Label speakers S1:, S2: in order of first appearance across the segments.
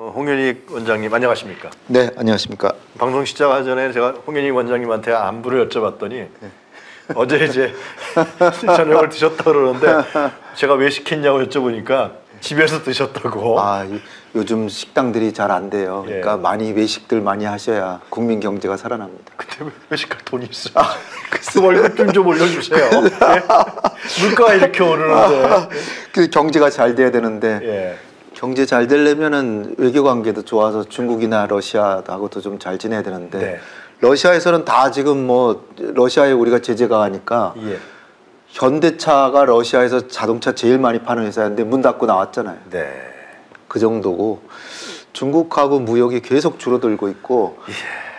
S1: 어, 홍현희 원장님 안녕하십니까?
S2: 네, 안녕하십니까?
S1: 방송 시작하기 전에 제가 홍현희 원장님한테 안부를 여쭤봤더니 네. 어제 이제 저녁을 드셨다 그러는데 제가 왜 시켰냐고 여쭤보니까 집에서 드셨다고.
S2: 아, 요즘 식당들이 잘 안 돼요. 예. 그러니까 많이 외식들 많이 하셔야 국민 경제가 살아납니다.
S1: 근데 외식할 돈이 있어요. 아, 그 월급 좀 좀 올려주세요. 예? 물가가 이렇게 오르는데.
S2: 그 경제가 잘 돼야 되는데 예. 경제 잘 되려면은 외교 관계도 좋아서 중국이나 러시아하고도 좀 잘 지내야 되는데 네. 러시아에서는 다 지금 뭐 러시아에 우리가 제재가 하니까 예. 현대차가 러시아에서 자동차 제일 많이 파는 회사인데 문 닫고 나왔잖아요. 네. 그 정도고 중국하고 무역이 계속 줄어들고 있고 예.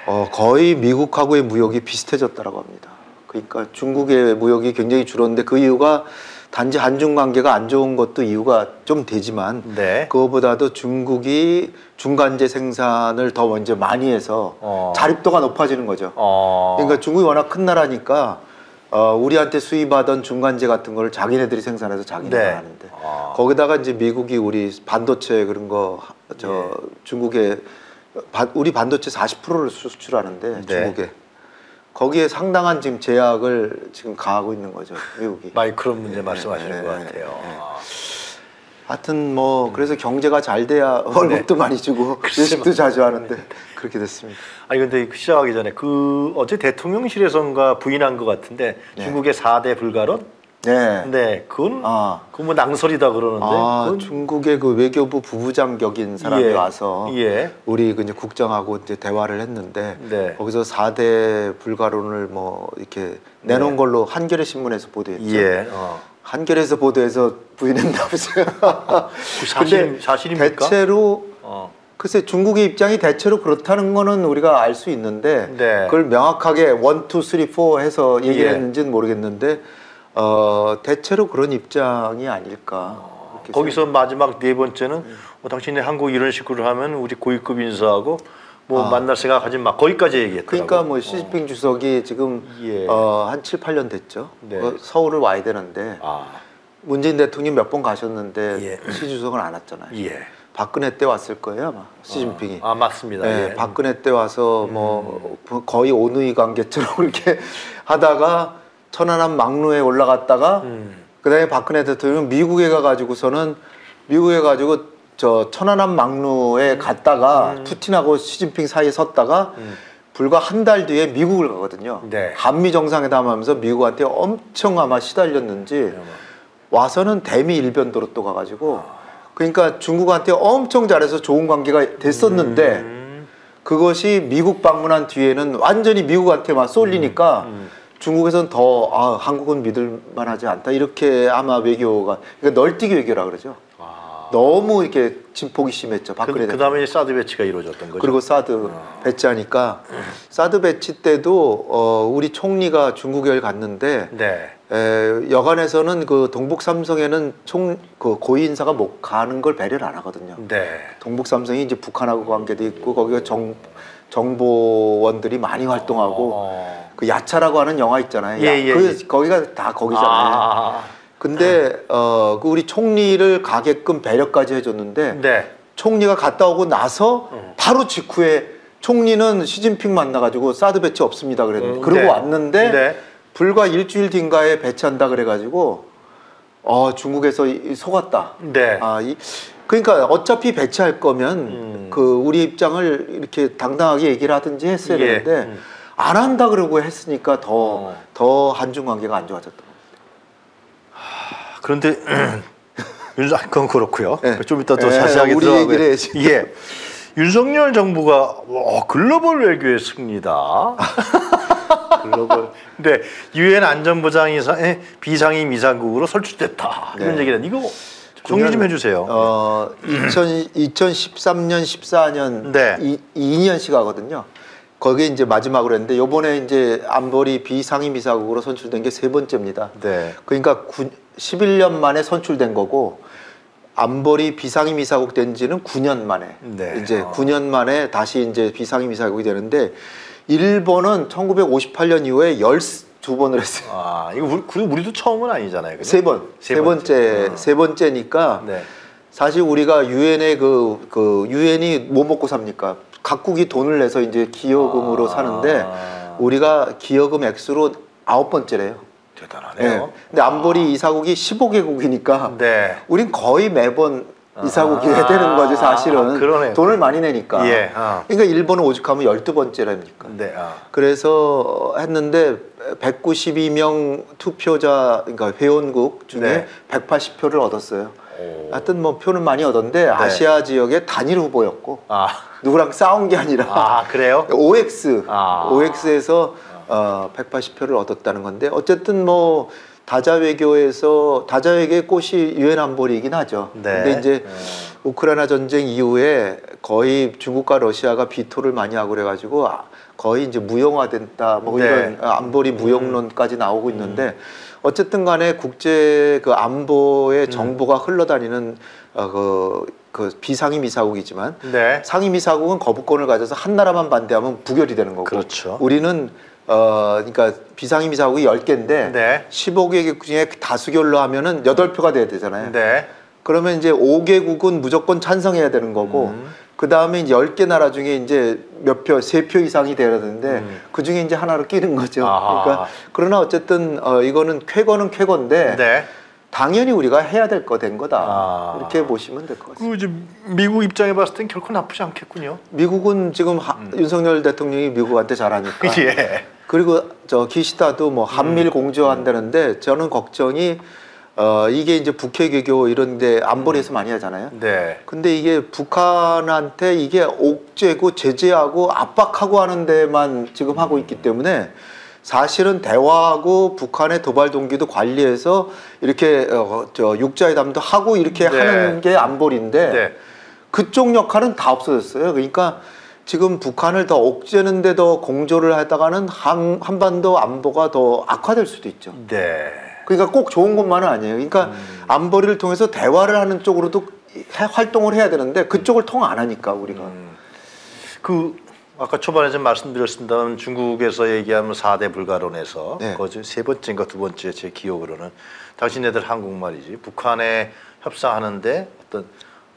S2: 어, 거의 미국하고의 무역이 비슷해졌다라고 합니다. 그러니까 중국의 무역이 굉장히 줄었는데 그 이유가 단지 한중 관계가 안 좋은 것도 이유가 좀 되지만 네. 그거보다도 중국이 중간재 생산을 더 먼저 많이 해서 어. 자립도가 높아지는 거죠. 어. 그러니까 중국이 워낙 큰 나라니까 어, 우리한테 수입하던 중간재 같은 걸 자기네들이 생산해서 자기네가 네. 하는데 어. 거기다가 이제 미국이 우리 반도체 그런 거저 네. 중국에 우리 반도체 40%를 수출하는데 네. 중국에 거기에 상당한 지금 제약을 지금 가하고 있는 거죠 미국이.
S1: 마이크론 문제 네, 말씀하시는 네, 것 같아요. 네.
S2: 하여튼 뭐 음. 그래서 경제가 잘 돼야 월급도 네. 많이 주고 외식도 자주 하는데 그렇게 됐습니다.
S1: 아니 근데 그 시작하기 전에 그 어제 대통령실에선가 부인한 것 같은데 네. 중국의 4대 불가론 네. 네, 그건 아. 그건 뭐 낭설이다 그러는데. 아,
S2: 그건... 중국의 그 외교부 부부장 격인 사람이 예. 와서 예. 우리 그 이제 국정하고 이제 대화를 했는데 네. 거기서 4대 불가론을 뭐 이렇게 내놓은 네. 걸로 한겨레 신문에서 보도했죠. 예. 어. 한겨레에서 보도해서 부인했다면서요.
S1: 그 사실 사실입니까?
S2: 대체로 어. 글쎄 중국의 입장이 대체로 그렇다는 거는 우리가 알 수 있는데 네. 그걸 명확하게 one, two, three, four 해서 얘기를 예. 했는지는 모르겠는데 어, 대체로 그런 입장이 아닐까. 어,
S1: 거기서 마지막 네 번째는 음. 어, 당신이 한국 이런 식으로 하면 우리 고위급 인사하고 뭐 아. 만날 생각 하지 마. 거기까지 얘기했더라고.
S2: 그러니까 뭐 시진핑 어. 주석이 지금 예. 어, 한 7, 8년 됐죠. 네. 어, 서울을 와야 되는데 아. 문재인 대통령이 몇번 가셨는데 예. 시 주석은 안 왔잖아요. 예. 박근혜 때 왔을 거예요 아마 시진핑이.
S1: 아, 아 맞습니다. 네,
S2: 예. 박근혜 때 와서 뭐 음. 거의 오누이 관계처럼 이렇게 하다가 천안함 막루에 올라갔다가 음. 그다음에 박근혜 대통령 미국에 가가지고서는 미국에 가지고 저 천안함 막루에 음. 갔다가 음. 푸틴하고 시진핑 사이에 섰다가 음. 불과 한 달 뒤에 미국을 가거든요. 네. 한미 정상회담하면서 미국한테 엄청 아마 시달렸는지 네. 와서는 대미 일변도로 또 가가지고 아. 그러니까 중국한테 엄청 잘해서 좋은 관계가 됐었는데 음. 그것이 미국 방문한 뒤에는 완전히 미국한테만 쏠리니까 음. 음. 중국에서는 더 아, 한국은 믿을 만하지 않다 이렇게 아마 외교가 그러니까 널뛰기 외교라 그러죠. 아. 너무 이렇게 진폭이 심했죠.
S1: 박근혜 그, 다음에 사드 배치가 이루어졌던 거죠.
S2: 그리고 사드 아. 배치하니까 사드 배치 때도 어, 우리 총리가 중국에 갔는데 네. 에, 여간에서는 그 동북 삼성에는 총 그 고위 인사가 못 가는 걸 배려를 안 하거든요. 네. 동북 삼성이 이제 북한하고 관계도 있고 거기가 정 정보원들이 많이 활동하고 어. 그 야차라고 하는 영화 있잖아요. 예, 예, 그 예. 거기가 다 거기잖아요. 아. 근데 어, 그 우리 총리를 가게끔 배려까지 해줬는데 네. 총리가 갔다 오고 나서 음. 바로 직후에 총리는 시진핑 만나가지고 사드 배치 없습니다 그랬는데 음, 그러고 네. 왔는데 네. 불과 일주일 뒤인가에 배치한다 그래가지고 어 중국에서 속았다. 네. 아, 이, 그러니까 어차피 배치할 거면 음. 그 우리 입장을 이렇게 당당하게 얘기를 하든지 했어야 예. 되는데 음. 안 한다 그러고 했으니까 더더 어. 한중 관계가 안 좋아졌던 겁니다.
S1: 하, 그런데 윤석 그건 그렇고요. 네. 좀 이따 더 네, 자세하게 우리 들어가고요. 예. 윤석열 정부가 와, 글로벌 외교의 승리다. 글로벌. 근데 유엔 안전보장이사의 비상임 이사국으로 설치됐다. 이런 네. 얘기는 이거 정리 좀 해주세요. 어,
S2: 2000, 2013년, 14년 네. 이, 2년씩 하거든요. 거기에 이제 마지막으로 했는데 요번에 이제 안보리 비상임 이사국으로 선출된 게 세 번째입니다. 네. 그러니까 9, 11년 만에 선출된 거고 안보리 비상임 이사국 된 지는 9년 만에 네. 이제 어. 9년 만에 다시 이제 비상임 이사국이 되는데 일본은 1958년 이후에 열, 두 번을 했어요.
S1: 아 이거 우리, 우리도 처음은 아니잖아요.
S2: 그죠? 세 번. 세, 세 번째, 번째. 어. 세 번째니까 네. 사실 우리가 유엔의 그, 그, 유엔이 뭐 먹고 삽니까? 각국이 돈을 내서 이제 기여금으로 아. 사는데 우리가 기여금 액수로 아홉 번째래요.
S1: 대단하네요. 네.
S2: 근데 안보리 아. 이사국이 15개국이니까 네. 우린 거의 매번 이사국이 아. 되는 거지 사실은 아, 돈을 많이 내니까. 예. 아. 그러니까 일본은 오죽하면 12번째랍니까. 네. 아. 그래서 했는데 192명 투표자 그러니까 회원국 중에 네. 180표를 얻었어요. 오. 하여튼 뭐 표는 많이 얻었는데 네. 아시아 지역의 단일 후보였고 아. 누구랑 싸운 게 아니라
S1: 아, 그래요?
S2: OX 아. OX에서 어, 180표를 얻었다는 건데 어쨌든 뭐 다자 외교에서 다자 외교의 꽃이 유엔 안보리이긴 하죠. 네. 근데 이제 네. 우크라이나 전쟁 이후에 거의 중국과 러시아가 비토를 많이 하고 그래가지고 아, 거의 이제 무용화된다 뭐 네. 이런 안보리 무용론까지 나오고 있는데 음. 어쨌든 간에 국제 그 안보의 음. 정보가 흘러다니는 어, 그, 그 비상임 이사국이지만 네. 상임 이사국은 거부권을 가져서 한 나라만 반대하면 부결이 되는 거고
S1: 그렇죠.
S2: 우리는 어 그러니까 비상임 이사국이 열개인데 네. 15개국 중에 다수결로 하면은 여덟 표가 돼야 되잖아요. 네. 그러면 이제 5개국은 무조건 찬성해야 되는 거고 음. 그 다음에 이제 10개 나라 중에 이제 몇 표, 세 표 이상이 되는데 음. 그 중에 이제 하나로 끼는 거죠. 아하. 그러니까 그러나 어쨌든 어, 이거는 쾌거는 쾌거인데 네. 당연히 우리가 해야 될 거 된 거다. 아. 이렇게 보시면 될 것 같습니다.
S1: 그 미국 입장에 봤을 땐 결코 나쁘지 않겠군요.
S2: 미국은 지금 하, 음. 윤석열 대통령이 미국한테 잘하니까. 예. 그리고 저 기시다도 뭐 한밀 음. 공조한다는데 저는 걱정이 어 이게 이제 북핵 외교 이런 데 안보리에서 음. 많이 하잖아요. 네. 근데 이게 북한한테 이게 옥죄고 제재하고 압박하고 하는 데만 지금 하고 있기 때문에 사실은 대화하고 북한의 도발 동기도 관리해서 이렇게 어 저 육자회담도 하고 이렇게 네. 하는 게 안보리인데 네. 그쪽 역할은 다 없어졌어요. 그러니까 지금 북한을 더 옥죄는데 더 공조를 하다가는 한, 한반도 안보가 더 악화될 수도 있죠. 네. 그러니까 꼭 좋은 것만은 아니에요. 그러니까 음. 안보리를 통해서 대화를 하는 쪽으로도 활동을 해야 되는데 그쪽을 통 안 하니까 우리가. 음.
S1: 그 아까 초반에 좀 말씀드렸습니다만 중국에서 얘기하면 사대 불가론에서 네. 그세 번째인가 두 번째 제 기억으로는 당신네들 한국말이지 북한에 협상하는데 어떤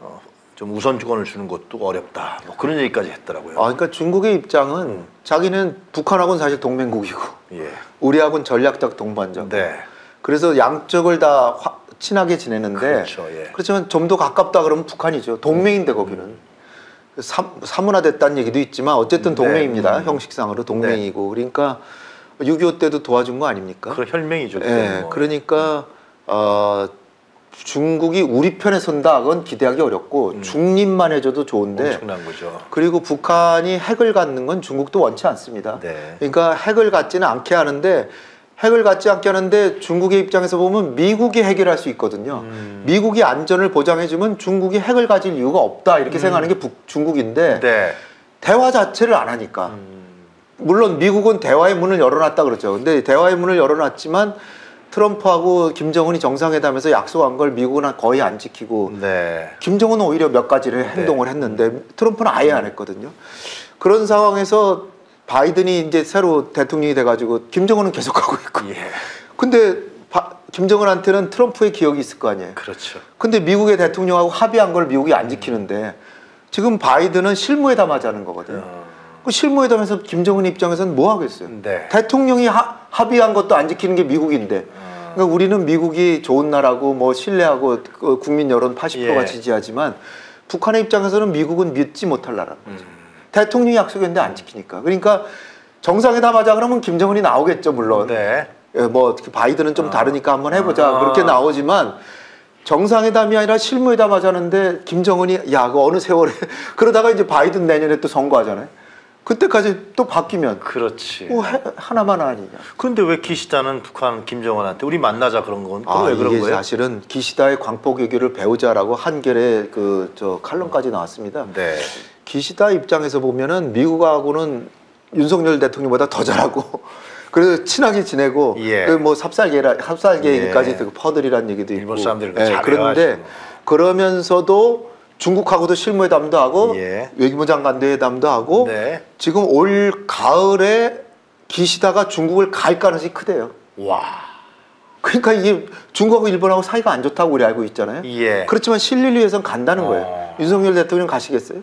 S1: 어, 좀 우선 주권을 주는 것도 어렵다. 뭐 그런 얘기까지 했더라고요.
S2: 아, 그러니까 중국의 입장은 음. 자기는 북한하고는 사실 동맹국이고 예. 우리하고는 전략적 동반자고 네. 그래서 양쪽을 다 화, 친하게 지내는데 그렇죠, 예. 그렇지만 좀 더 가깝다 그러면 북한이죠. 동맹인데 거기는 음. 사, 사문화됐다는 얘기도 있지만 어쨌든 네. 동맹입니다. 네. 형식상으로 동맹이고 그러니까 6.25 때도 도와준 거 아닙니까?
S1: 그 혈맹이죠.
S2: 네, 뭐. 그러니까 어, 중국이 우리 편에 선다 그건 기대하기 어렵고 음. 중립만 해줘도 좋은데
S1: 엄청난 거죠.
S2: 그리고 북한이 핵을 갖는 건 중국도 원치 않습니다. 네. 그러니까 핵을 갖지는 않게 하는데 핵을 갖지 않게 하는데 중국의 입장에서 보면 미국이 해결할 수 있거든요. 음. 미국이 안전을 보장해주면 중국이 핵을 가질 이유가 없다 이렇게 음. 생각하는 게 북, 중국인데 네. 대화 자체를 안 하니까 음. 물론 미국은 대화의 문을 열어놨다 그러죠. 근데 대화의 문을 열어놨지만 트럼프하고 김정은이 정상회담에서 약속한 걸 미국은 거의 안 지키고 네. 김정은은 오히려 몇 가지를 네. 행동을 했는데 트럼프는 아예 안 했거든요. 그런 상황에서 바이든이 이제 새로 대통령이 돼가지고 김정은은 계속 하고 있고. 예. 근데 바, 김정은한테는 트럼프의 기억이 있을 거 아니에요.
S1: 그렇죠.
S2: 근데 미국의 대통령하고 합의한 걸 미국이 안 지키는데 지금 바이든은 실무회담 하자는 거거든요. 어. 그 실무회담에서 김정은 입장에서는 뭐 하겠어요? 네. 대통령이 하, 합의한 것도 안 지키는 게 미국인데. 어. 그러니까 우리는 미국이 좋은 나라고 뭐 신뢰하고 그 국민 여론 80%가 예. 지지하지만 북한의 입장에서는 미국은 믿지 못할 나라는 거죠. 음. 대통령이 약속했는데 안 지키니까. 그러니까 정상회담 하자 그러면 김정은이 나오겠죠, 물론. 네. 예, 뭐 바이든은 좀 어. 다르니까 한번 해보자 어. 그렇게 나오지만 정상회담이 아니라 실무회담 하자는데 김정은이 야, 그 어느 세월에 그러다가 이제 바이든 내년에 또 선거하잖아요. 그때까지 또 바뀌면
S1: 그렇지.
S2: 뭐 해, 하나만 아니냐.
S1: 그런데 왜 기시다는 북한 김정은한테 우리 만나자 그런 건? 아, 왜 그런 거예요?
S2: 사실은 기시다의 광폭 외교를 배우자라고 한결의 그 저 칼럼까지 나왔습니다. 네. 기시다 입장에서 보면은 미국하고는 윤석열 대통령보다 더 잘하고 그래서 친하게 지내고 예. 그뭐 삽살개라 삽살개까지 예. 퍼들이라는 얘기도
S1: 있고 일본 사람들 예.
S2: 그런데 그러면서도 중국하고도 실무회담도 하고 예. 외교부 장관도 회담도 하고 네. 지금 올 가을에 기시다가 중국을 갈 가능성이 크대요. 와. 그러니까 이게 중국하고 일본하고 사이가 안 좋다고 우리 알고 있잖아요. 예. 그렇지만 실리를 위해서는 간다는 거예요. 어. 윤석열 대통령 가시겠어요?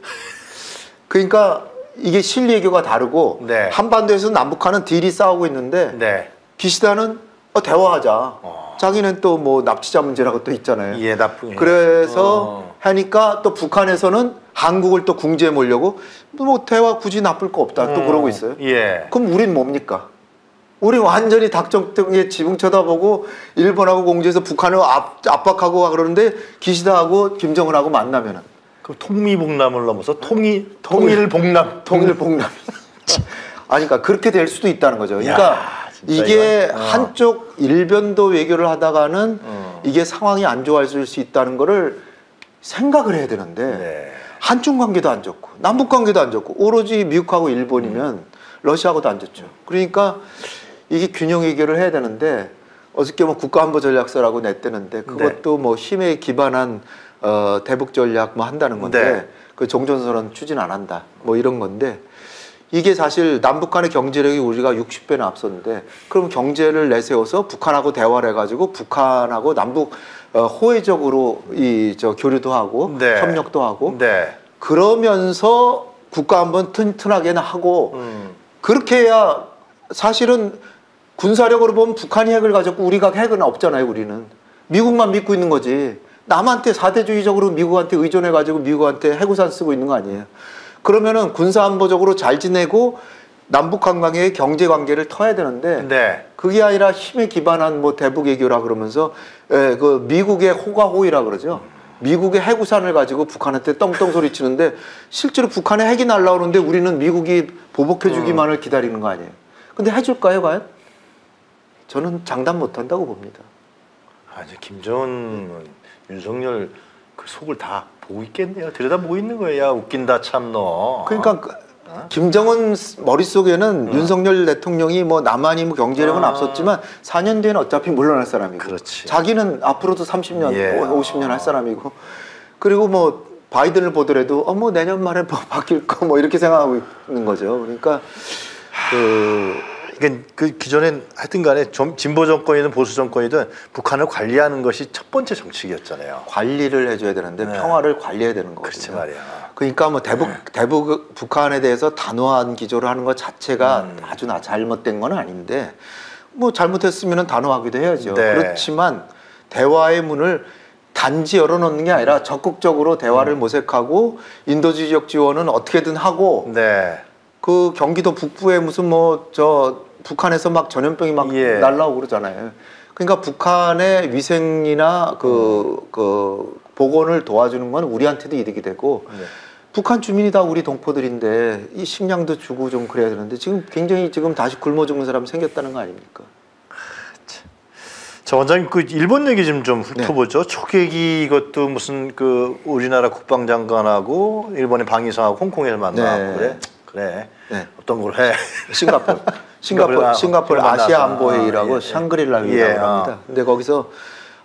S2: 그러니까 이게 실리 외교가 다르고 네. 한반도에서 남북한은 딜이 싸우고 있는데 네. 기시다는 어, 대화하자. 어. 자기는 또 뭐 납치자 문제라고 또 있잖아요. 예, 나쁜. 그래서 어. 하니까 또 북한에서는 한국을 또 궁지에 몰려고 뭐 대화 굳이 나쁠 거 없다 또 어. 그러고 있어요. 예. 그럼 우린 뭡니까? 우리 완전히 닭정등에 지붕 쳐다보고 일본하고 공지해서 북한을 압, 압박하고 그러는데 기시다하고 김정은하고 만나면은
S1: 그 통미봉남을 넘어서 통이 통일봉남
S2: 통일봉남 아니 그러니까 그렇게 될 수도 있다는 거죠. 그러니까 야, 이게 어. 한쪽 일변도 외교를 하다가는 어. 이게 상황이 안 좋아질 수 있다는 거를 생각을 해야 되는데 네. 한중 관계도 안 좋고 남북 관계도 안 좋고 오로지 미국하고 일본이면 음. 러시아하고도 안 좋죠. 그러니까 이게 균형 외교를 해야 되는데 어저께 뭐 국가안보전략서라고 냈대는데 그것도 네. 뭐 힘에 기반한 어, 대북 전략 뭐 한다는 건데 네. 그 종전선언 추진 안 한다 뭐 이런 건데 이게 사실 남북한의 경제력이 우리가 60배나 앞섰는데 그럼 경제를 내세워서 북한하고 대화를 해가지고 북한하고 남북 어, 호혜적으로 이 저 교류도 하고 네. 협력도 하고 네. 그러면서 국가 한번 튼튼하게는 하고 음. 그렇게 해야 사실은 군사력으로 보면 북한이 핵을 가졌고 우리가 핵은 없잖아요 우리는 미국만 믿고 있는 거지 남한테 사대주의적으로 미국한테 의존해가지고 미국한테 해구산 쓰고 있는 거 아니에요 그러면은 군사안보적으로 잘 지내고 남북한 관계의 경제 관계를 터야 되는데 네. 그게 아니라 힘에 기반한 뭐 대북 외교라 그러면서 에, 예, 그 미국의 호가호이라 그러죠. 미국의 해구산을 가지고 북한한테 떵떵 소리 치는데 실제로 북한에 핵이 날라오는데 우리는 미국이 보복해 주기만을 음. 기다리는 거 아니에요. 근데 해줄까요, 과연? 저는 장담 못 한다고 봅니다.
S1: 아니 김정은 윤석열 그 속을 다 보고 있겠네요. 들여다보고 있는 거예요. 야, 웃긴다 참 너.
S2: 그러니까 그 어? 김정은 머릿속에는 어. 윤석열 대통령이 뭐 남한이 뭐 경제력은 어. 앞섰지만 4년 뒤에는 어차피 물러날 사람이고
S1: 그렇지.
S2: 자기는 앞으로도 30년, 예. 50년 할 사람이고 그리고 뭐 바이든을 보더라도 어 뭐 내년 말에 뭐 바뀔 거 뭐 이렇게 생각하고 있는 거죠. 그러니까 그
S1: 그러니까 그 기존엔 하여튼 간에 좀 진보 정권이든 보수 정권이든 북한을 관리하는 것이 첫 번째 정책이었잖아요.
S2: 관리를 해줘야 되는데 네. 평화를 관리해야 되는 거거든요.
S1: 그렇지 말이야.
S2: 그러니까 뭐 대북 네. 대북 북한에 대해서 단호한 기조를 하는 것 자체가 음. 아주 나 잘못된 건 아닌데 뭐 잘못했으면 단호하기도 해야죠. 네. 그렇지만 대화의 문을 단지 열어놓는 게 아니라 적극적으로 대화를 음. 모색하고 인도주의적 지원은 어떻게든 하고 네. 그 경기도 북부에 무슨 뭐 저 북한에서 막 전염병이 막 예. 날라오고 그러잖아요. 그러니까 북한의 위생이나 그, 그 보건을 도와주는 건 우리한테도 이득이 되고 네. 북한 주민이 다 우리 동포들인데 이 식량도 주고 좀 그래야 되는데 지금 굉장히 지금 다시 굶어 죽는 사람 생겼다는 거 아닙니까?
S1: 자 원장님 그 일본 얘기 좀 좀 훑어보죠. 네. 초계기 이것도 무슨 그 우리나라 국방장관하고 일본의 방위성하고 홍콩에서 만나고 네. 그래. 그래. 네. 어떤 걸 해?
S2: 싱가폴. 싱가폴, 싱가폴 아시아 안보회의라고 아, 예. 샹그릴라 회의라고 예. 합니다. 근데 거기서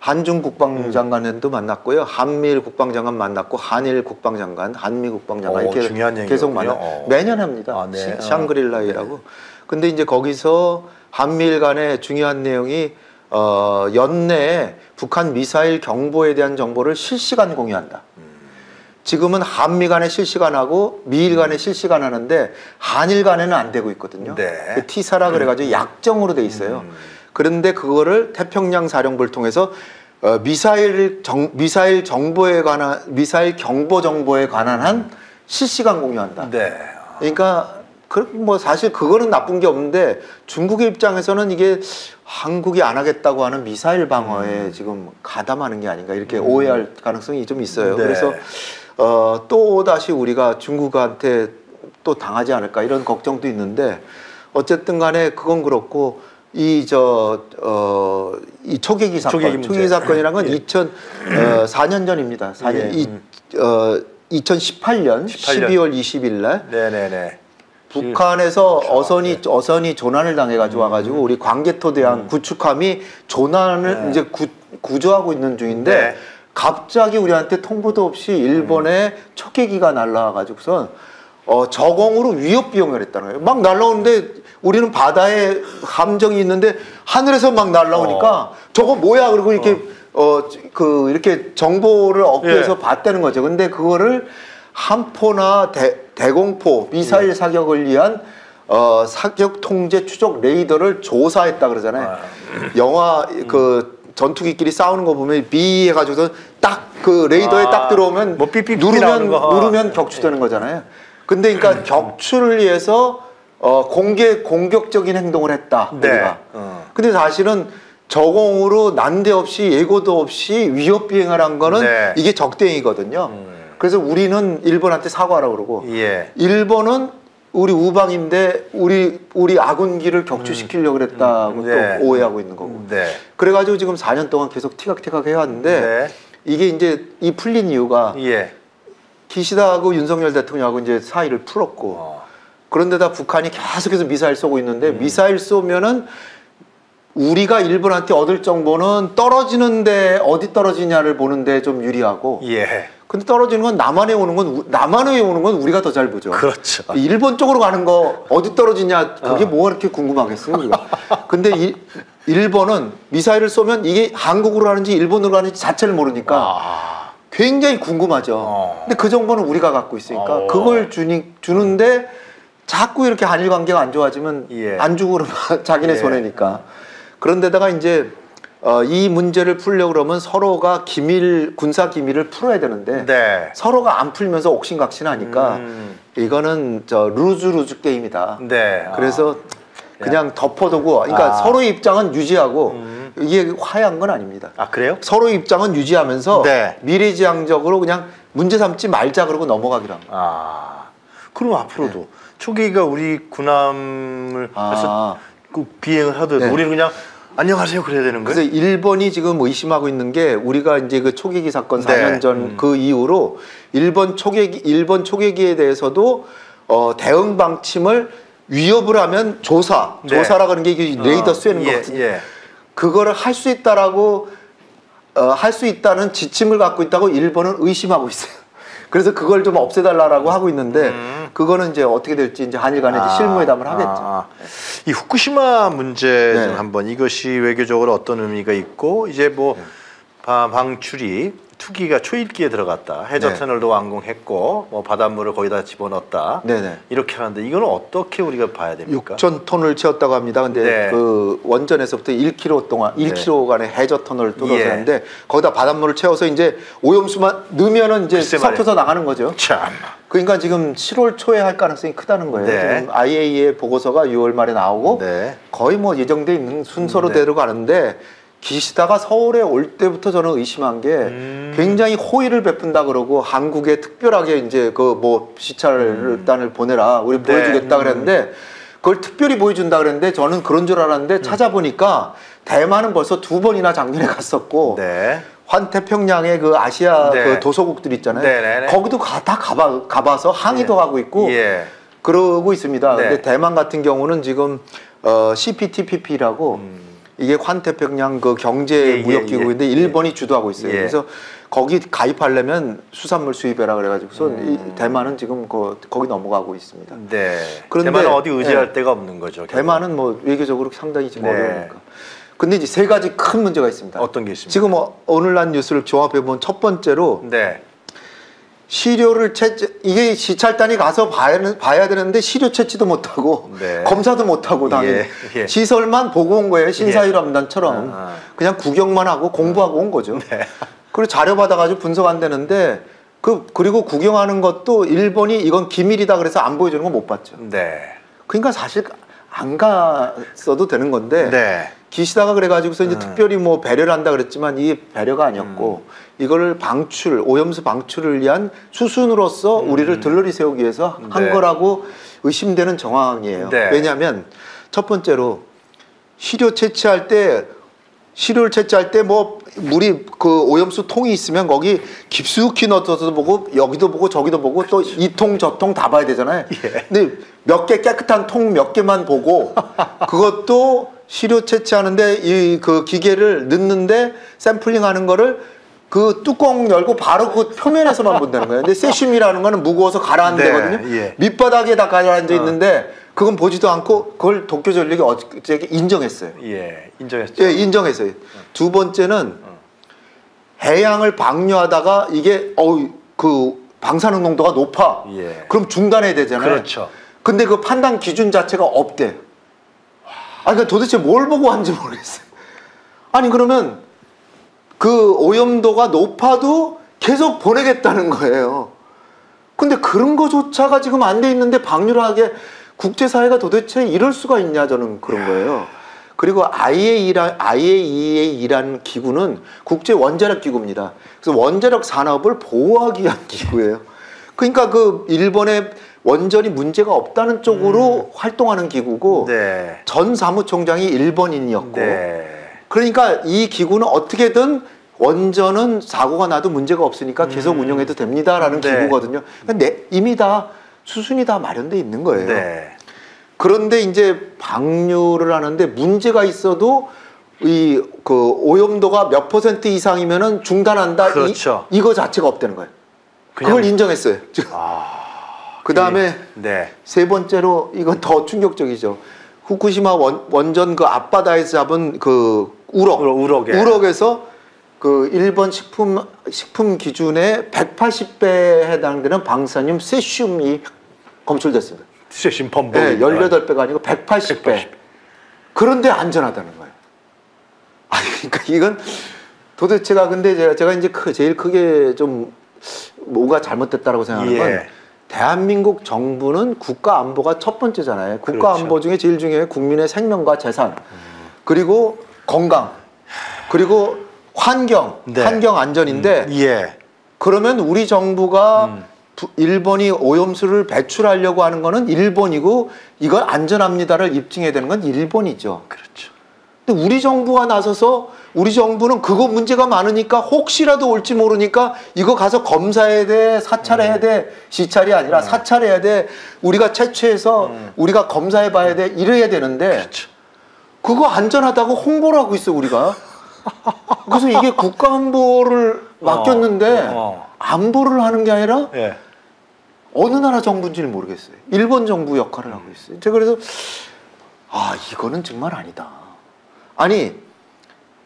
S2: 한중 국방장관도 음. 만났고요. 한미일 국방장관 만났고 한일 국방장관, 한미 국방장관 오, 이렇게 계속 만나. 어. 매년 합니다. 아, 네. 샹그릴라회라고. 네. 근데 이제 거기서 한미일 간의 중요한 내용이 어, 연내에 북한 미사일 경보에 대한 정보를 실시간 공유한다. 지금은 한미 간에 실시간하고 미일 간에 실시간 하는데 한일 간에는 안 되고 있거든요. 네. 그 T사라 그래가지고 약정으로 돼 있어요. 음. 그런데 그거를 태평양 사령부를 통해서 어, 미사일 정, 미사일 정보에 관한 미사일 경보 정보에 관한 한 실시간 공유한다. 네. 그러니까 그뭐 사실 그거는 나쁜 게 없는데 중국의 입장에서는 이게 한국이 안 하겠다고 하는 미사일 방어에 음. 지금 가담하는 게 아닌가 이렇게 음. 오해할 가능성이 좀 있어요. 네. 그래서 어, 또 다시 우리가 중국한테 또 당하지 않을까 이런 걱정도 있는데 어쨌든 간에 그건 그렇고 이 저 어 이 초계기 사건 초계기, 초계기 사건이란 건 예. 2004년 어, 전입니다. 4년 예. 이, 어 2018년 18년. 12월 20일 날 네네네. 북한에서. 어선이 네. 어선이 조난을 당해 가지고 음. 와가지고 우리 광개토 대한 음. 구축함이 조난을 네. 이제 구, 구조하고 있는 중인데 네. 갑자기 우리한테 통보도 없이 일본의 음. 초계기가 날라와가지고선 어, 저공으로 위협 비용을 했다는 거예요. 막 날라오는데 우리는 바다에 함정이 있는데 하늘에서 막 날라오니까 어. 저거 뭐야 그리고 이렇게 어. 그 이렇게 정보를 얻기 위해서 예. 봤다는 거죠. 근데 그거를 함포나 대, 대공포 미사일 예. 사격을 위한 어, 사격 통제 추적 레이더를 조사했다 그러잖아요. 아. 영화 그 전투기끼리 싸우는 거 보면 B 해가지고서 딱 그 레이더에 아. 딱 들어오면 뭐 누르면 누르면 격추되는 거잖아요. 근데 그러니까 음. 격추를 위해서 어, 공개 공격적인 행동을 했다. 네. 우리가. 어. 근데 사실은 저공으로 난데없이 예고도 없이 위협 비행을 한 거는 네. 이게 적대행위거든요. 음. 그래서 우리는 일본한테 사과하라고 그러고 예. 일본은 우리 우방인데 우리 우리 아군기를 격추시키려고 그랬다고 음. 네. 또 오해하고 있는 거고. 네. 그래가지고 지금 4년 동안 계속 티각티각 해왔는데 네. 이게 이제 이 풀린 이유가 예. 기시다하고 윤석열 대통령하고 이제 사이를 풀었고 어. 그런데다 북한이 계속해서 미사일 쏘고 있는데 음. 미사일 쏘면은 우리가 일본한테 얻을 정보는 떨어지는데 어디 떨어지냐를 보는데 좀 유리하고 예. 근데 떨어지는 건 남한에 오는 건 남한에 오는 건 우리가 더 잘 보죠.
S1: 그렇죠.
S2: 일본 쪽으로 가는 거 어디 떨어지냐 그게 어. 뭐가 그렇게 궁금하겠어요. 우리가. 근데 이, 일본은 미사일을 쏘면 이게 한국으로 가는지 일본으로 가는지 자체를 모르니까 아. 굉장히 궁금하죠. 어. 근데 그 정보는 우리가 갖고 있으니까 어. 그걸 주니, 주는데 자꾸 이렇게 한일 관계가 안 좋아지면 예. 안 주고 그러면 자기네 예. 손해니까. 그런데다가 이제 어, 이 문제를 풀려고 그러면 서로가 기밀 군사 기밀을 풀어야 되는데 네. 서로가 안 풀면서 옥신각신하니까 음. 이거는 저 루즈 루즈 게임이다. 네. 그래서 아. 그냥 덮어두고 그러니까 아. 서로의 입장은 유지하고 음. 이게 화해한 건 아닙니다.
S1: 아 그래요?
S2: 서로 입장은 유지하면서 네. 미래지향적으로 그냥 문제 삼지 말자 그러고 넘어가기로 한 거예요. 아
S1: 그럼 앞으로도 네. 초기가 우리 군함을 아. 그 비행을 하듯 네. 우리는 그냥 안녕하세요 그래야 되는 거예요?
S2: 그래서 일본이 지금 의심하고 있는 게 우리가 이제 그 초계기 사건 네. 4년 전그 음. 이후로 일본 초계기 일본 초계기에 대해서도 어, 대응 방침을 위협을 하면 조사 네. 조사라 그러는 게 레이더 어, 쏘는 예, 거거든요. 예. 그거를 할 수 있다라고 어, 할 수 있다는 지침을 갖고 있다고 일본은 의심하고 있어요. 그래서 그걸 좀 없애달라고 하고 있는데 음. 그거는 이제 어떻게 될지 이제 한일 간에 아, 실무회담을 하겠죠. 아.
S1: 이 후쿠시마 문제 네. 좀 한번 이것이 외교적으로 어떤 의미가 있고 이제 뭐 네. 방출이 투기가 초일기에 들어갔다. 해저 네. 터널도 완공했고 뭐 바닷물을 거기다 집어넣었다. 네네. 이렇게 하는데 이거는 어떻게 우리가 봐야 됩니까?
S2: 6천 톤을 채웠다고 합니다. 근데 네. 그 원전에서부터 1km 동안 1km간의 해저 터널을 뚫어서 예. 하는데 거기다 바닷물을 채워서 이제 오염수만 넣으면은 이제 섞여서 나가는 거죠. 참. 그러니까 지금 7월 초에 할 가능성이 크다는 거예요. 네. 지금 IAEA 보고서가 6월 말에 나오고 네. 거의 뭐 예정돼 있는 순서로 네. 데려가는데 기시다가 서울에 올 때부터 저는 의심한 게 음. 굉장히 호의를 베푼다 그러고 한국에 특별하게 이제 그 뭐 시찰단을 음. 보내라 우리 네. 보여주겠다 그랬는데 그걸 특별히 보여준다 그랬는데 저는 그런 줄 알았는데 음. 찾아보니까 대만은 벌써 두 번이나 작년에 갔었고 네. 환태평양의 그 아시아 네. 그 도서국들 있잖아요. 네네네. 네, 네. 거기도 가, 다 가봐, 가봐서 항의도 예. 하고 있고 예. 그러고 있습니다. 네. 근데 대만 같은 경우는 지금 어, CPTPP라고 음. 이게 환태평양 그 경제 예, 예 무역 기구인데 예, 예, 일본이 주도하고 있어요. 예. 그래서 거기 가입하려면 수산물 수입해라 그래가지고서 음. 대만은 지금 그 거기 넘어가고 있습니다.
S1: 네. 그런데 대만은 어디 의지할 예. 데가 없는 거죠.
S2: 결국. 대만은 뭐 외교적으로 상당히 지금 네. 어려우니까. 근데 이제 세 가지 큰 문제가 있습니다.
S1: 어떤 게 있습니까?
S2: 지금 뭐 오늘 난 뉴스를 종합해 보면 첫 번째로 네. 시료를 채취 이게 시찰단이 가서 봐야, 봐야 되는데 시료 채취도 못하고 네. 검사도 못하고 당연히 예, 예. 시설만 보고 온 거예요 신사위람단처럼 예. 아, 그냥 구경만 하고 공부하고 온 거죠 네. 그리고 자료 받아가지고 분석 안 되는데 그 그리고 구경하는 것도 일본이 이건 기밀이다 그래서 안 보여주는 거 못 봤죠 네. 그러니까 사실 안 갔어도 되는 건데 네. 기시다가 그래가지고서 이제 음. 특별히 뭐 배려를 한다 그랬지만 이게 배려가 아니었고 음. 이거를 방출 오염수 방출을 위한 수순으로서 음. 우리를 들러리 세우기 위해서 한 네. 거라고 의심되는 정황이에요. 네. 왜냐하면 첫 번째로 시료 채취할 때 시료를 채취할 때 뭐 물이 그 오염수 통이 있으면 거기 깊숙이 넣어서 보고 여기도 보고 저기도 보고 또 이 통 저 통 다 봐야 되잖아요. 예. 근데 몇 개 깨끗한 통 몇 개만 보고 그것도 시료 채취하는데 이 그 기계를 넣는데 샘플링 하는 거를 그 뚜껑 열고 바로 그 표면에서만 본다는 거예요. 근데 세슘이라는 거는 무거워서 가라앉는 네. 예. 밑바닥에 다 가라앉아 어. 있는데 그건 보지도 않고 그걸 도쿄 전력이 어제 인정했어요.
S1: 예, 인정했죠.
S2: 예, 인정했어요. 두 번째는 어. 해양을 방류하다가 이게 어우 그 방사능 농도가 높아. 예. 그럼 중단해야 되잖아요.
S1: 그렇죠.
S2: 근데 그 판단 기준 자체가 없대. 아, 그러니까 도대체 뭘 보고 하는지 모르겠어요. 아니 그러면 그 오염도가 높아도 계속 보내겠다는 거예요. 근데 그런 거조차가 지금 안 돼 있는데 방류하게 국제사회가 도대체 이럴 수가 있냐 저는 그런 거예요. 그리고 IAEA, IAEA라는 기구는 국제 원자력 기구입니다. 그래서 원자력 산업을 보호하기 위한 기구예요. 그러니까 그 일본의 원전이 문제가 없다는 쪽으로 음. 활동하는 기구고 네. 전 사무총장이 일본인이었고 네. 그러니까 이 기구는 어떻게든 원전은 사고가 나도 문제가 없으니까 계속 음. 운영해도 됩니다라는 네. 기구거든요. 근데 이미 다 수순이 다 마련돼 있는 거예요. 네. 그런데 이제 방류를 하는데 문제가 있어도 이 그 오염도가 몇 퍼센트 이상이면은 중단한다. 그렇죠. 이, 이거 자체가 없다는 거예요. 그걸 인정했어요. 아, 그 다음에 네. 세 번째로 이건 더 충격적이죠. 후쿠시마 원, 원전 그 앞바다에서 잡은 그 우럭, 우럭에. 우럭에서 그 일본 식품 식품 기준의 180배에 해당되는 방사능 세슘이 검출됐습니다.
S1: 세슘 범벅.
S2: 네, 18배가 아니고 180배. 180배. 그런데 안전하다는 거예요. 아니 그러니까 이건 도대체가 근데 제가 제가 이제 크, 제일 크게 좀 뭐가 잘못됐다라고 생각하는 건 예. 대한민국 정부는 국가 안보가 첫 번째잖아요. 국가 그렇죠. 안보 중에 제일 중요해 국민의 생명과 재산 음. 그리고 건강 그리고 환경 네. 환경 안전인데 음. 예. 그러면 우리 정부가 음. 일본이 오염수를 배출하려고 하는 거는 일본이고 이걸 안전합니다를 입증해야 되는 건 일본이죠.
S1: 그렇죠.
S2: 근데 우리 정부가 나서서 우리 정부는 그거 문제가 많으니까 혹시라도 올지 모르니까 이거 가서 검사해야 돼, 사찰해야 돼, 시찰이 아니라 음. 사찰해야 돼. 우리가 채취해서 음. 우리가 검사해 봐야 돼. 이래야 되는데 그렇죠. 그거 안전하다고 홍보를 하고 있어 우리가. 그래서 이게 국가안보를 어. 맡겼는데 어. 안보를 하는 게 아니라 예. 어느 나라 정부인지는 모르겠어요. 일본 정부 역할을 하고 있어요. 제가 그래서 아 이거는 정말 아니다. 아니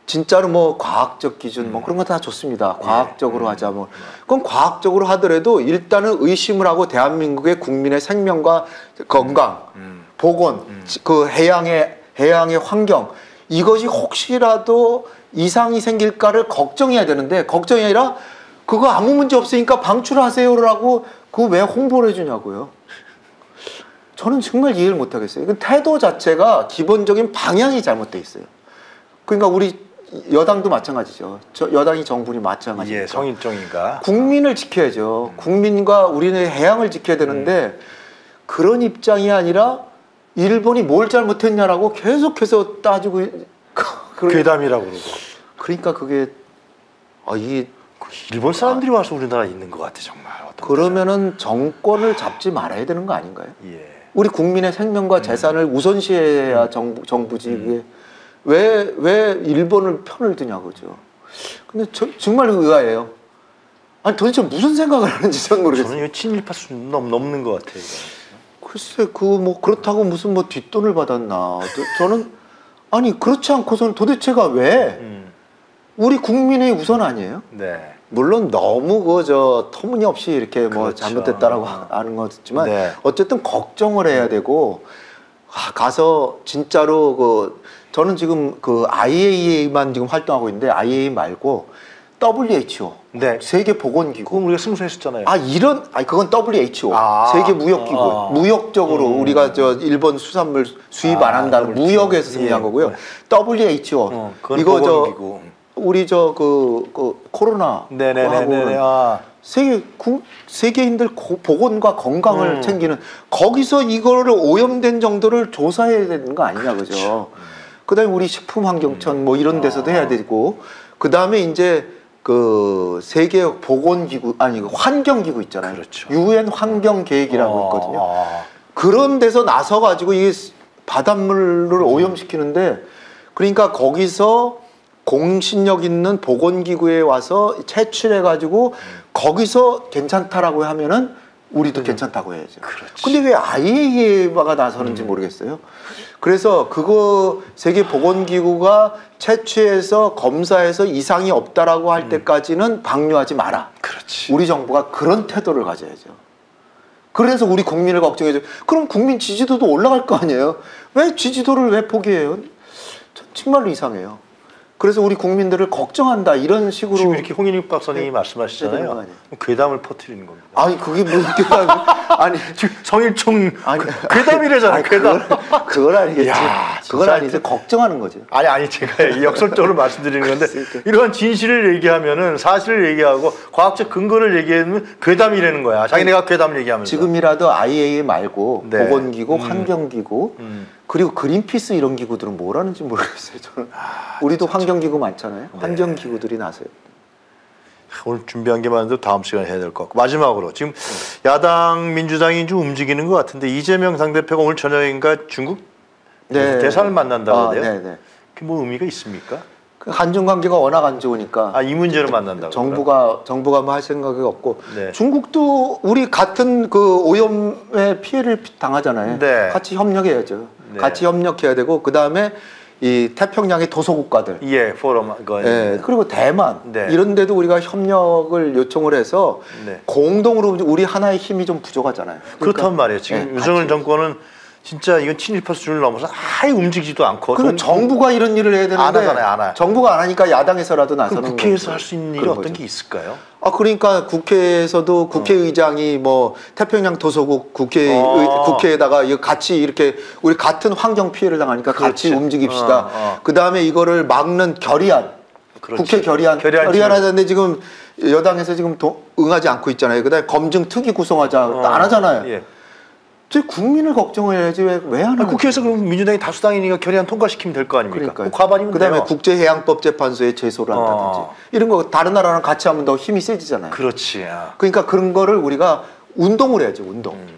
S2: 진짜로 뭐 과학적 기준 뭐 그런 거 다 좋습니다. 네. 과학적으로 네. 하자 뭐 그건 과학적으로 하더라도 일단은 의심을 하고 대한민국의 국민의 생명과 건강, 음. 보건, 음. 그 해양의 해양의 환경 이것이 혹시라도 이상이 생길까를 걱정해야 되는데 걱정이 아니라 그거 아무 문제 없으니까 방출하세요라고 그 왜 홍보를 해주냐고요. 저는 정말 이해를 못하겠어요. 이건 태도 자체가 기본적인 방향이 잘못돼 있어요. 그러니까 우리 여당도 마찬가지죠. 저 여당이 정부니 마찬가지.
S1: 예, 성인정인가.
S2: 국민을 지켜야죠. 음. 국민과 우리는 해양을 지켜야 되는데 음. 그런 입장이 아니라 일본이 뭘 잘못했냐라고 계속해서 따지고
S1: 괴담이라고 그러고.
S2: 그러니까 그게 아 이게
S1: 일본 사람들이 와서 우리나라에 있는 것 같아 정말.
S2: 그러면은 정권을 잡지 말아야 되는 거 아닌가요? 예. 우리 국민의 생명과 음. 재산을 우선시해야 음. 정부 정부지 음. 왜, 왜 일본을 편을 드냐, 그죠. 근데 저, 정말 의아해요. 아니, 도대체 무슨 생각을 하는지 전 모르겠어요.
S1: 저는 친일파 수 넘, 넘는 것 같아요.
S2: 글쎄, 그, 뭐, 그렇다고 무슨 뭐 뒷돈을 받았나. 저, 는 아니, 그렇지 않고서는 도대체가 왜 음. 우리 국민의 우선 아니에요? 네. 물론 너무 그저 터무니없이 이렇게 뭐 그렇죠. 잘못됐다라고 하는 거지만 네. 어쨌든 걱정을 해야 되고 아, 가서 진짜로 그 저는 지금 그 IAEA만 지금 활동하고 있는데 IAEA 말고 WHO 네. 세계 보건기구
S1: 그건 우리가 승소했었잖아요.
S2: 아 이런 아니 그건 WHO 아, 세계 무역기구 아, 무역적으로 음. 우리가 저 일본 수산물 수입 아, 안 한다는 그렇죠. 무역에서 승리한 예, 거고요. 네. WHO 어, 이거 보건기구. 저 우리 저그 그 코로나 네네네 아. 세계 구, 세계인들 고, 보건과 건강을 음. 챙기는 거기서 이거를 오염된 정도를 조사해야 되는 거 아니냐 그죠? 그렇죠. 그다음에 우리 식품 환경청 뭐 이런 데서도 해야 되고 그다음에 이제 그 세계 보건기구 아니 그 환경기구 있잖아요. 그렇죠. 유엔 환경 계획이라고 아. 있거든요. 그런 데서 나서 가지고 이 바닷물을 오염시키는데 그러니까 거기서 공신력 있는 보건기구에 와서 채취해 가지고 거기서 괜찮다라고 하면은 우리도 괜찮다고 해야죠. 그렇지. 근데 왜 IAEA가 나서는지 음. 모르겠어요. 그래서 그거 세계 보건기구가 채취해서 검사해서 이상이 없다라고 할 음. 때까지는 방류하지 마라.
S1: 그렇지.
S2: 우리 정부가 그런 태도를 가져야죠. 그래서 우리 국민을 걱정해줘. 그럼 국민 지지도도 올라갈 거 아니에요? 왜 지지도를 왜 포기해요? 정말로 이상해요. 그래서 우리 국민들을 걱정한다 이런 식으로
S1: 지금 이렇게 홍인익 박사님이 네. 말씀하시잖아요. 괴담을 퍼뜨리는 겁니다.
S2: 아니 그게 무슨 괴담? 아니
S1: 지금 성일총 아니 괴담이래잖아요. 괴담.
S2: 그걸 아니겠지. 야, 그건 아니지. 걱정하는 거죠.
S1: 아니 아니 제가 역설적으로 말씀드리는 건데 이러한 진실을 얘기하면은 사실을 얘기하고 과학적 근거를 얘기하면 괴담이라는 거야. 자기네가 괴담 얘기하면서
S2: 지금이라도 IAEA 말고 네. 보건기구, 음. 환경기구. 음. 그리고 그린피스 이런 기구들은 뭘 하는지 모르겠어요. 저는 아, 우리도 진짜. 환경기구 많잖아요. 네. 환경기구들이 나서요.
S1: 오늘 준비한 게 많은데 다음 시간에 해야 될 것 같고 마지막으로 지금 야당 민주당이 좀 움직이는 것 같은데 이재명 당대표가 오늘 저녁인가 중국 네. 대사를 만난다고 아, 네, 네. 그게 뭐 의미가 있습니까?
S2: 그 한중 관계가 워낙 안 좋으니까
S1: 아 이 문제로 만난다고
S2: 정부가 그러나? 정부가 뭐 할 생각이 없고 네. 중국도 우리 같은 그 오염의 피해를 당하잖아요. 네. 같이 협력해야죠. 네. 같이 협력해야 되고 그 다음에 이 태평양의 도서국가들,
S1: 예, 포럼,
S2: 예, 그리고 대만 네. 이런 데도 우리가 협력을 요청을 해서 네. 공동으로 우리 하나의 힘이 좀 부족하잖아요.
S1: 그러니까, 그렇단 말이에요. 지금 네, 윤석열 정권은 진짜 이건 친일파 수준을 넘어서 아예 움직이지도 않고
S2: 그럼 정부가 이런 일을 해야 되는데
S1: 안 하잖아요, 안 해.
S2: 정부가 안 하니까 야당에서라도 나서는
S1: 국회에서 할 수 있는 일이 어떤 거죠. 게 있을까요?
S2: 아 그러니까 국회에서도 국회의장이 어. 뭐 태평양 도서국 국회 어. 국회에다가 같이 이렇게 우리 같은 환경 피해를 당하니까 그렇지. 같이 움직입시다. 어, 어. 그 다음에 이거를 막는 결의안 그렇지. 국회 결의안 결의안 하는데 지금 여당에서 지금 도, 응하지 않고 있잖아요. 그다음에 검증 특위 구성하자 어. 안 하잖아요. 예. 저 국민을 걱정해야지 왜, 왜 하는
S1: 아니, 국회에서 그럼 민주당이 다수당이니까 결의안 통과시키면 될 거 아닙니까? 그러니까 과반이면
S2: 그다음에 국제해양법재판소에 제소를 어. 한다든지 어. 이런 거 다른 나라랑 같이 하면 더 힘이 세지잖아요.
S1: 그렇지.
S2: 아. 그러니까 그런 거를 우리가 운동을 해야죠. 운동. 음.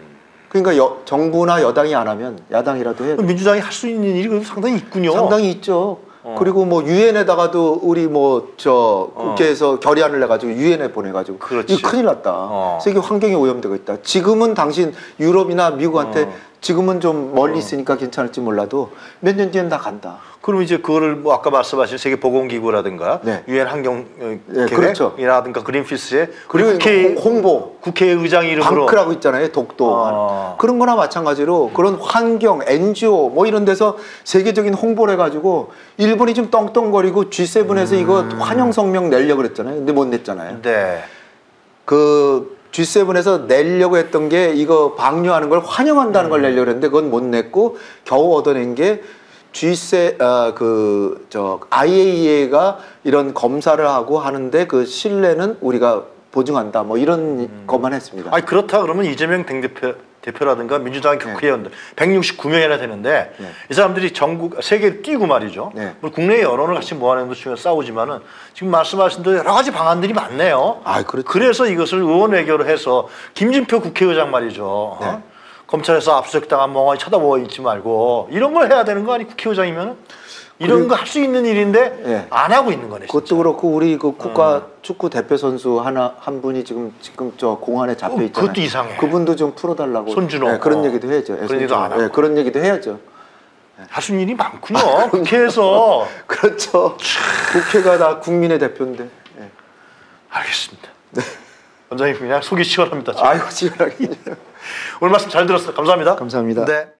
S2: 그러니까 여, 정부나 여당이 안 하면 야당이라도 해야 돼.
S1: 민주당이 할 수 있는 일이 상당히 있군요.
S2: 상당히 있죠. 어. 그리고 뭐 유엔에다가도 우리 뭐 저 국회에서 어. 결의안을 내가지고 유엔에 보내가지고 그렇지. 이거 큰일 났다. 어. 세계 환경이 오염되고 있다. 지금은 당신 유럽이나 미국한테 어. 지금은 좀 멀리 어. 있으니까 괜찮을지 몰라도 몇 년 뒤엔 다 간다.
S1: 그럼 이제 그거를 뭐 아까 말씀하신 세계 보건기구라든가 네. 유엔 네. 환경 어, 네, 그렇죠. 그렇죠. 그린피스의
S2: 그리고 국회 홍보
S1: 국회의장 이름으로
S2: 방크라고 있잖아요 독도 아. 그런 거나 마찬가지로 그런 환경 NGO 뭐 이런 데서 세계적인 홍보를 해가지고 일본이 좀 떵떵거리고 G7에서 음. 이거 환영 성명 내려 그랬잖아요 근데 못 냈잖아요.
S1: 네.
S2: 그 G7에서 내려고 했던 게 이거 방류하는 걸 환영한다는 음. 걸 내려고 했는데 그건 못 냈고 겨우 얻어낸 게 G세 아, 그저 IAEA가 이런 검사를 하고 하는데 그 신뢰는 우리가 보증한다 뭐 이런 음. 것만 했습니다.
S1: 아니 그렇다 그러면 이재명 당 대표 대표라든가 민주당 네. 국회의원들 네. 169명이나 되는데 네. 이 사람들이 전국 세계를 뛰고 말이죠. 네. 국내의 여론을 같이 모아내는 것 중에 싸우지만은 지금 말씀하신 대로 여러 가지 방안들이 많네요.
S2: 아, 그렇죠.
S1: 그래서 이것을 의원 외교로 해서 김진표 국회의장 말이죠. 어? 검찰에서 압수수색 당한 멍하니 쳐다보고 있지 말고 이런 걸 해야 되는 거 아니 국회의장이면 이런 거 할 수 있는 일인데 예. 안 하고 있는 거네.
S2: 그것도 그렇고 우리 그 국가 음. 축구 대표 선수 하나 한 분이 지금 지금 저 공안에 잡혀 어, 있잖아요.
S1: 그것도 이상해.
S2: 그분도 좀 풀어달라고.
S1: 손준호.
S2: 네, 그런 어. 얘기도 해야죠. 예, 그런 얘기도 안 하고. 네, 그런 얘기도 해야죠.
S1: 할수 있는 일이 많군요. 아, 국회에서.
S2: 그렇죠. 국회가 다 국민의 대표인데. 네.
S1: 알겠습니다. 네. 원장님 그냥 속이 시원합니다.
S2: 아이고 시원하긴요.
S1: 오늘 말씀 잘 들었어요. 감사합니다.
S2: 감사합니다. 네.